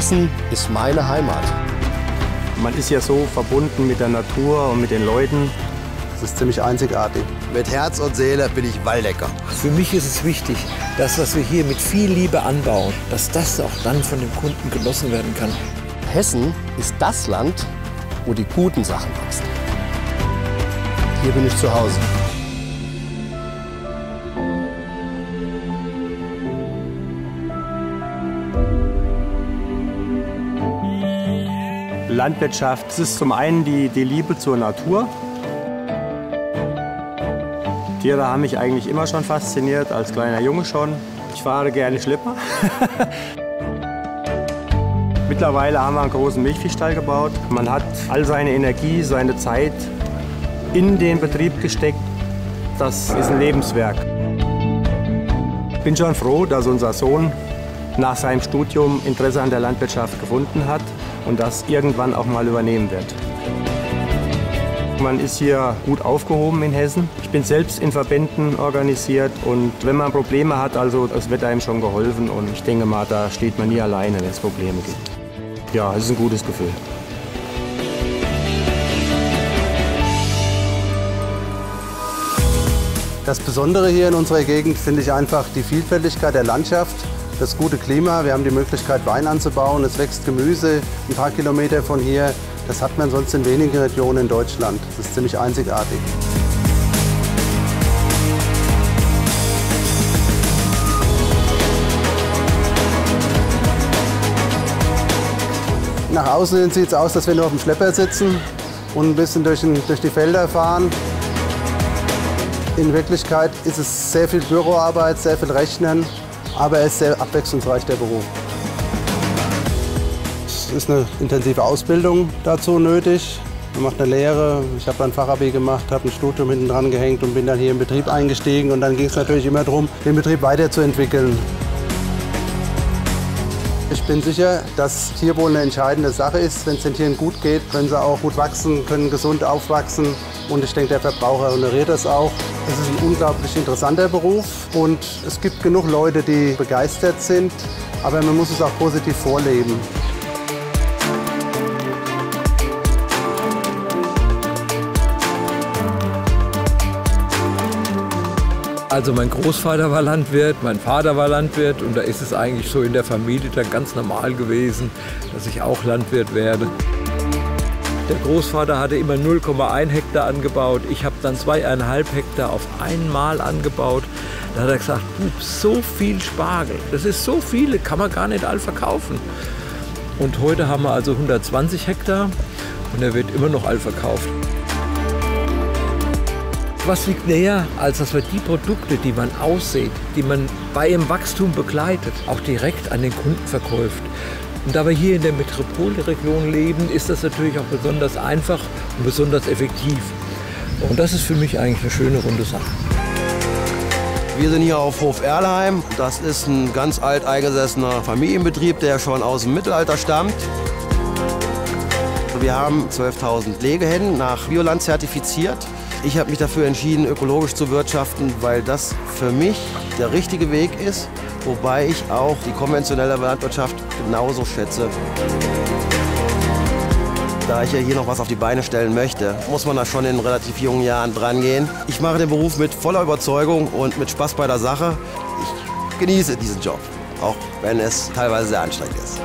Hessen ist meine Heimat. Man ist ja so verbunden mit der Natur und mit den Leuten. Das ist ziemlich einzigartig. Mit Herz und Seele bin ich Waldecker. Für mich ist es wichtig, dass was wir hier mit viel Liebe anbauen, dass das auch dann von dem Kunden genossen werden kann. Hessen ist das Land, wo die guten Sachen wachsen. Hier bin ich zu Hause. Landwirtschaft, das ist zum einen die, die Liebe zur Natur. Tiere haben mich eigentlich immer schon fasziniert, als kleiner Junge schon. Ich fahre gerne Schlipper. Mittlerweile haben wir einen großen Milchviehstall gebaut. Man hat all seine Energie, seine Zeit in den Betrieb gesteckt. Das ist ein Lebenswerk. Ich bin schon froh, dass unser Sohn nach seinem Studium Interesse an der Landwirtschaft gefunden hat und das irgendwann auch mal übernehmen wird. Man ist hier gut aufgehoben in Hessen. Ich bin selbst in Verbänden organisiert und wenn man Probleme hat, also es wird einem schon geholfen und ich denke mal, da steht man nie alleine, wenn es Probleme gibt. Ja, es ist ein gutes Gefühl. Das Besondere hier in unserer Gegend finde ich einfach die Vielfältigkeit der Landschaft, das gute Klima. Wir haben die Möglichkeit, Wein anzubauen. Es wächst Gemüse ein paar Kilometer von hier. Das hat man sonst in wenigen Regionen in Deutschland. Das ist ziemlich einzigartig. Nach außen sieht es aus, dass wir nur auf dem Schlepper sitzen und ein bisschen durch, den, durch die Felder fahren. In Wirklichkeit ist es sehr viel Büroarbeit, sehr viel Rechnen, aber es ist sehr abwechslungsreich der Beruf. Es ist eine intensive Ausbildung dazu nötig. Man macht eine Lehre. Ich habe dann Fachabi gemacht, habe ein Studium hinten dran gehängt und bin dann hier im Betrieb eingestiegen. Und dann ging es natürlich immer darum, den Betrieb weiterzuentwickeln. Ich bin sicher, dass Tierwohl eine entscheidende Sache ist. Wenn es den Tieren gut geht, können sie auch gut wachsen, können gesund aufwachsen. Und ich denke, der Verbraucher honoriert das auch. Es ist ein unglaublich interessanter Beruf und es gibt genug Leute, die begeistert sind. Aber man muss es auch positiv vorleben. Also mein Großvater war Landwirt, mein Vater war Landwirt und da ist es eigentlich so in der Familie dann ganz normal gewesen, dass ich auch Landwirt werde. Der Großvater hatte immer 0,1 Hektar angebaut. Ich habe dann zweieinhalb Hektar auf einmal angebaut. Da hat er gesagt, so viel Spargel, das ist so viele, kann man gar nicht all verkaufen. Und heute haben wir also 120 Hektar und er wird immer noch all verkauft. Was liegt näher, als dass wir die Produkte, die man aussieht, die man bei ihrem Wachstum begleitet, auch direkt an den Kunden verkauft. Und da wir hier in der Metropolregion leben, ist das natürlich auch besonders einfach und besonders effektiv. Und das ist für mich eigentlich eine schöne runde Sache. Wir sind hier auf Hof Erlheim. Das ist ein ganz alt eingesessener Familienbetrieb, der schon aus dem Mittelalter stammt. Wir haben 12.000 Legehennen nach Bioland zertifiziert. Ich habe mich dafür entschieden, ökologisch zu wirtschaften, weil das für mich der richtige Weg ist, wobei ich auch die konventionelle Landwirtschaft genauso schätze. Da ich ja hier noch was auf die Beine stellen möchte, muss man da schon in relativ jungen Jahren dran gehen. Ich mache den Beruf mit voller Überzeugung und mit Spaß bei der Sache. Ich genieße diesen Job, auch wenn es teilweise sehr anstrengend ist.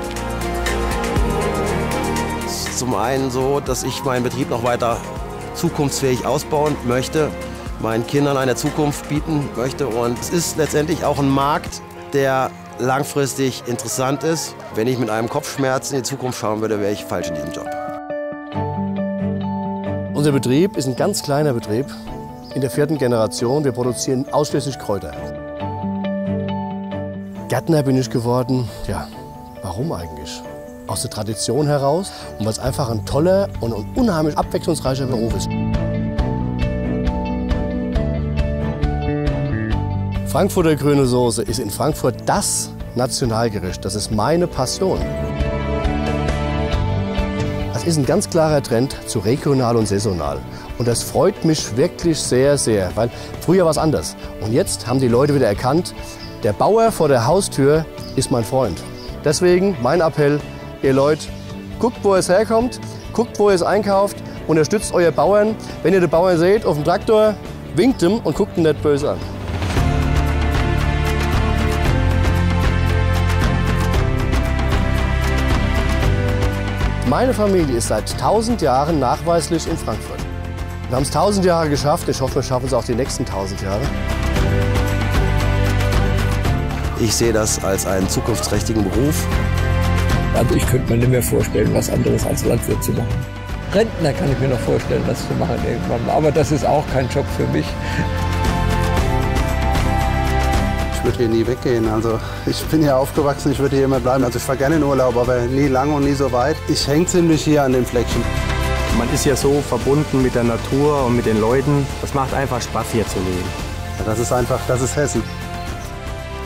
Zum einen so, dass ich meinen Betrieb noch weiter zukunftsfähig ausbauen möchte, meinen Kindern eine Zukunft bieten möchte. Und es ist letztendlich auch ein Markt, der langfristig interessant ist. Wenn ich mit einem Kopfschmerz in die Zukunft schauen würde, wäre ich falsch in diesem Job. Unser Betrieb ist ein ganz kleiner Betrieb in der vierten Generation. Wir produzieren ausschließlich Kräuter. Gärtner bin ich geworden. Ja, warum eigentlich? Aus der Tradition heraus und es einfach ein toller und ein unheimlich abwechslungsreicher Beruf ist. Frankfurter grüne Soße ist in Frankfurt das Nationalgericht. Das ist meine Passion. Das ist ein ganz klarer Trend zu regional und saisonal. Und das freut mich wirklich sehr, sehr, weil früher war es anders. Und jetzt haben die Leute wieder erkannt, der Bauer vor der Haustür ist mein Freund. Deswegen mein Appell, ihr Leute, guckt, wo es herkommt, guckt, wo ihr es einkauft, unterstützt euer Bauern. Wenn ihr den Bauern seht auf dem Traktor, winkt ihm und guckt ihn nicht böse an. Meine Familie ist seit 1000 Jahren nachweislich in Frankfurt. Wir haben es 1000 Jahre geschafft. Ich hoffe, wir schaffen es auch die nächsten 1000 Jahre. Ich sehe das als einen zukunftsträchtigen Beruf. Also ich könnte mir nicht mehr vorstellen, was anderes als Landwirt zu machen. Rentner kann ich mir noch vorstellen, das zu machen irgendwann. Aber das ist auch kein Job für mich. Ich würde hier nie weggehen. Also ich bin hier aufgewachsen, ich würde hier immer bleiben. Also ich fahre gerne in Urlaub, aber nie lang und nie so weit. Ich hänge ziemlich hier an dem Fleckchen. Man ist ja so verbunden mit der Natur und mit den Leuten. Das macht einfach Spaß hier zu leben. Ja, das ist einfach, das ist Hessen.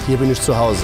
Hier bin ich zu Hause.